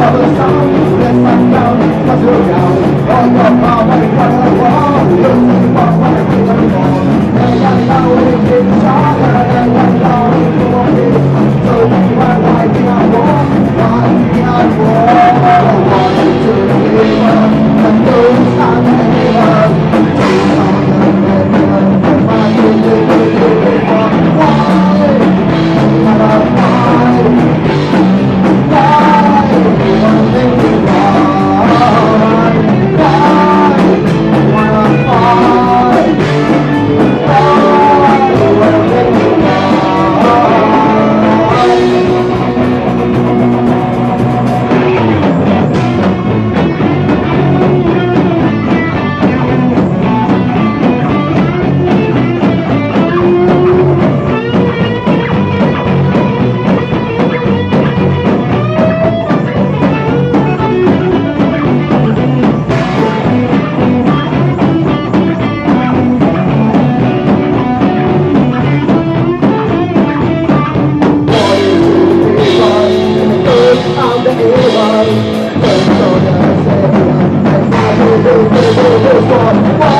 for the sound, let's find out, let's look out, all the power. Who's on?